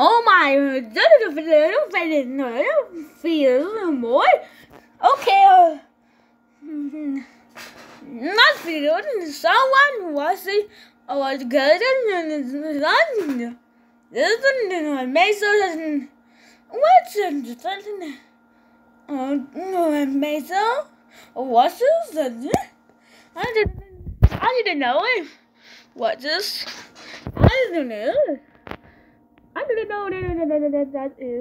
Oh my, that is a little bit, little feel more. Okay, uh, hmm, not feeling someone was it was good and sun. This is Mason. What's uh, it? Oh, Mason. What's this? I didn't. I didn't know it. What this? I didn't know. I didn't know that that is.